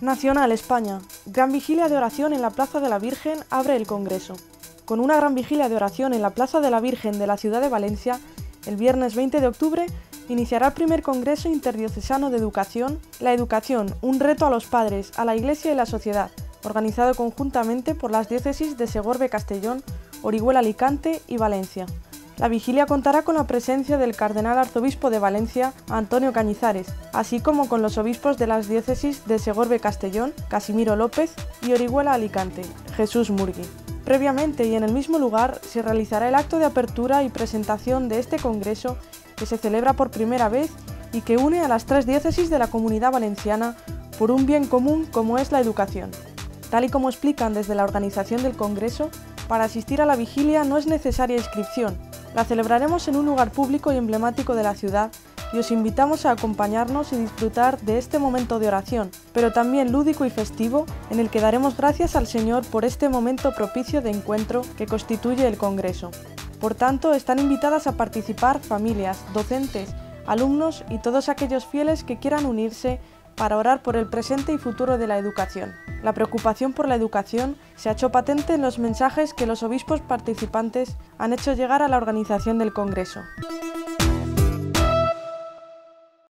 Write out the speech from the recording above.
Nacional España. Gran vigilia de oración en la Plaza de la Virgen abre el Congreso. Con una gran vigilia de oración en la Plaza de la Virgen de la ciudad de Valencia, el viernes 20 de octubre iniciará el primer Congreso Interdiocesano de Educación, La Educación, un reto a los padres, a la Iglesia y la sociedad, organizado conjuntamente por las diócesis de Segorbe Castellón, Orihuela Alicante y Valencia. La vigilia contará con la presencia del Cardenal Arzobispo de Valencia, Antonio Cañizares, así como con los obispos de las diócesis de Segorbe Castellón, Casimiro López, y Orihuela Alicante, Jesús Murgui. Previamente y en el mismo lugar se realizará el acto de apertura y presentación de este Congreso que se celebra por primera vez y que une a las tres diócesis de la comunidad valenciana por un bien común como es la educación. Tal y como explican desde la organización del Congreso, para asistir a la vigilia no es necesaria inscripción, la celebraremos en un lugar público y emblemático de la ciudad y os invitamos a acompañarnos y disfrutar de este momento de oración, pero también lúdico y festivo, en el que daremos gracias al Señor por este momento propicio de encuentro que constituye el Congreso. Por tanto, están invitadas a participar familias, docentes, alumnos y todos aquellos fieles que quieran unirse para orar por el presente y futuro de la educación. La preocupación por la educación se ha hecho patente en los mensajes que los obispos participantes han hecho llegar a la organización del Congreso.